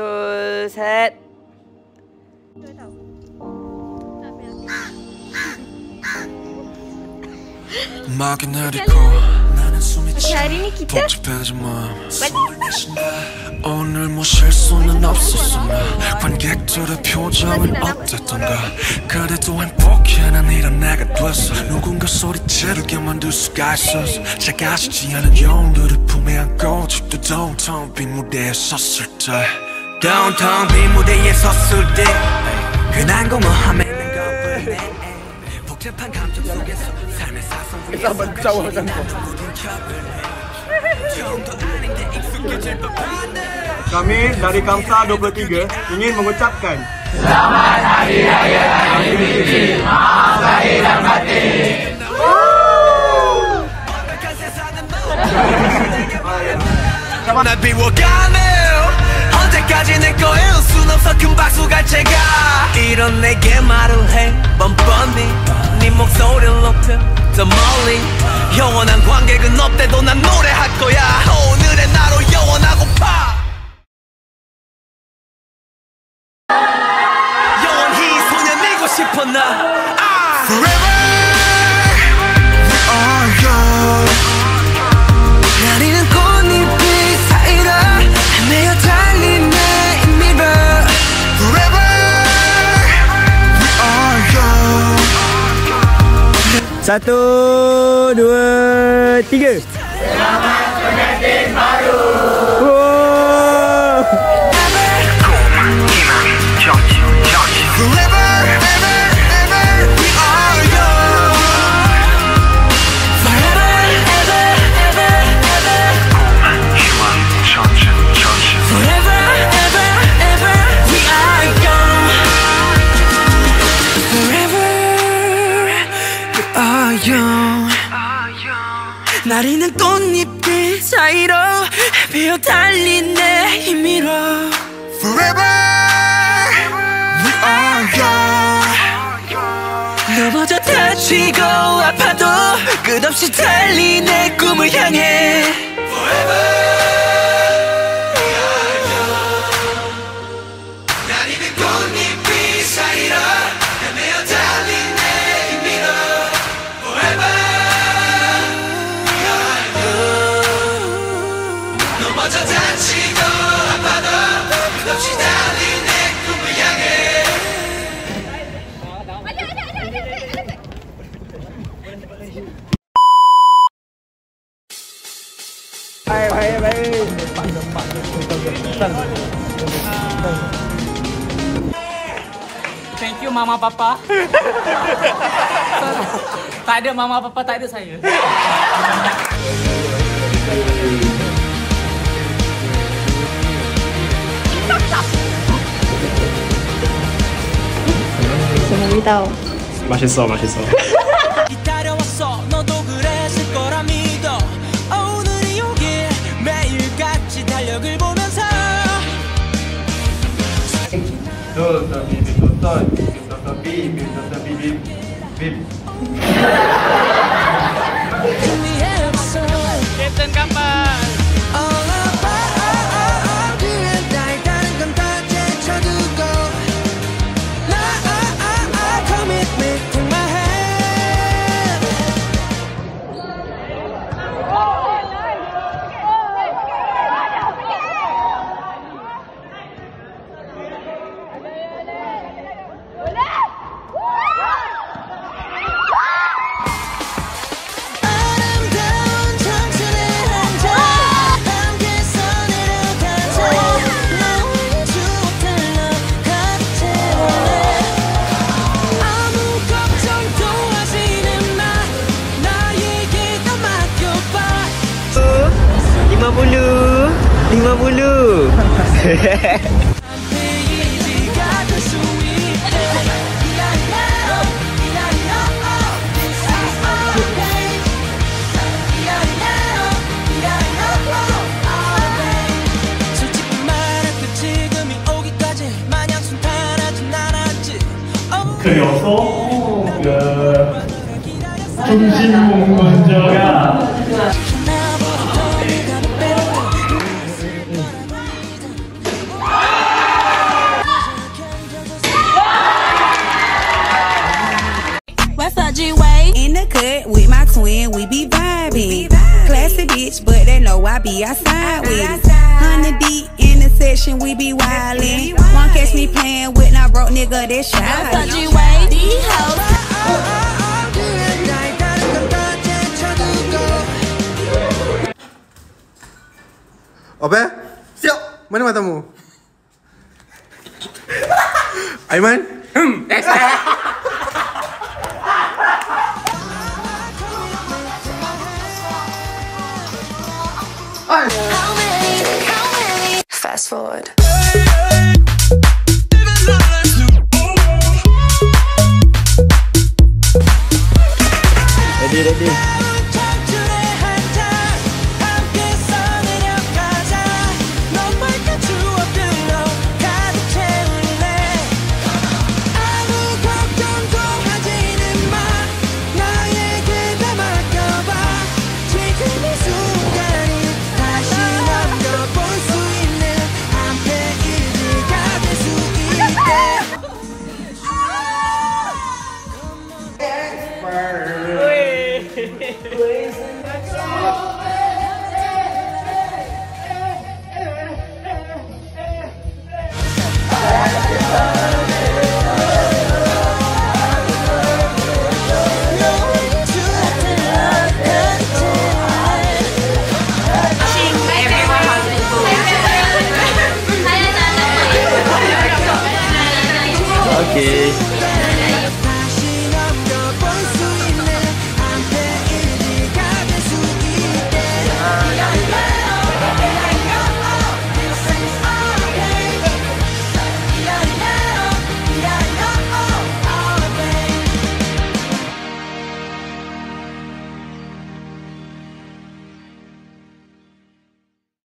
둘, 셋. 음악이 내리고 나는 숨이 차 복잡해진 마음 오늘 뭐 실수는 없었어 나 관객들의 표정은 어땠던가. 그래도 행복해 난 이런 내가 됐어. 누군가 소리 지르게 만들 수가 있었어 작아지지 않은 영웅들을 품에 안고 집도 downtown 빈 무대에 섰을 때 downtown 빈 무대에 섰을 때 흔한 거뭐 는 것뿐인데 복잡한 감정 속에서 삶의 사선 위에 mencawakan Kami dari Kamsa 23 ingin mengucapkan 날 이런 내게 말을 해. 뻔뻔히 네 목소리를 높여. 더 멀리. 영원한 관객은 없대도 난 노래할 거야. 오늘의 나로 영원하고파. 영원히 소년이고 싶어 나? 아. Forever Satu, dua, tiga. Selamat pengantin baru. Forever, 헤매어 달린 내 힘으로. Forever. We are young 넘어져 다치고 아파도 끝없이 달리 내 꿈을 향해 Thank you mama papa. tak ada mama papa tak ada saya. Sono Ma ci sono, ma ci sono. Captain Kampal 그려서 그 중심 공건조가 bitch, but they know I be outside with it. Hundred deep in the session, we be wildin'. Won't catch me playin' with no broke nigga that shot. I thought you wait, these hoes. अबे Fast forward. Ready, ready. blazing the trail. Okay.